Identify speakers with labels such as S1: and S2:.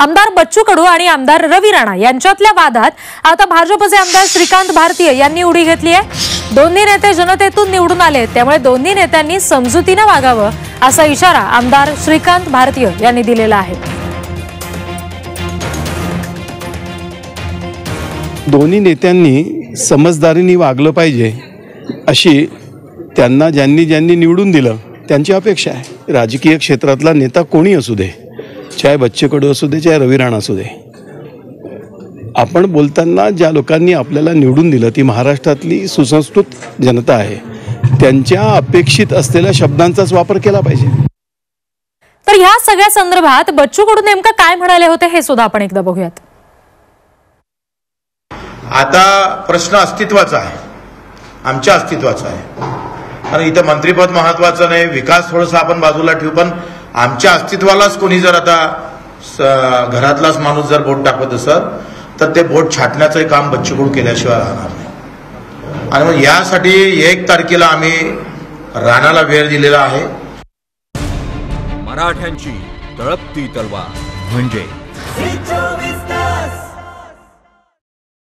S1: आमदार बच्चू कडू आणि आमदार रवी राणा यांच्यातल्या वादात आता भाजपचे आमदार श्रीकांत भारतीय यांनी उडी घेतली आहे. दोन्ही नेते जनतेतून निवडून आले त्यामुळे दोन्ही नेत्यांनी समजुतीनं वागावं असा इशारा आमदार श्रीकांत भारतीय यांनी दिलेला आहे.
S2: दोन्ही नेत्यांनी समजदारीने वागलं पाहिजे अशी त्यांना ज्यांनी ज्यांनी निवडून दिलं त्यांची अपेक्षा आहे. राजकीय क्षेत्रातला नेता कोणी असू दे. चाहे बच्चे कडू असू दे चाहे रवी राणा असू दे. आपण बोलताना ज्या लोकांनी आपल्याला निवडून दिलं ती महाराष्ट्रातली सुसंस्कृत जनता आहे. त्यांच्या अपेक्षित असलेल्या शब्दांचाच वापर केला पाहिजे.
S1: तर ह्या सगळ्या संदर्भात बच्चू कडू नेमकं काय म्हणाले होते हे सुद्धा आपण एकदा बघूयात.
S3: आता प्रश्न अस्तित्वाचा आहे. आमच्या अस्तित्वाचा आहे. आणि इथं मंत्रीपद महत्वाचं नाही विकास थोडंसं आपण बाजूला ठेवू पण आमच्या अस्तित्वालाच कोणी जर आता स- घरातलाच माणूस जर बोट टाकत असत तर ते बोट छाटण्याचं काम बच्चूकडू केल्याशिवाय राहणार नाही. आणि मग यासाठी एक तारखेला आम्ही राणाला वेळ दिलेला आहे.
S4: मराठ्यांची तळपती तलवार म्हणजे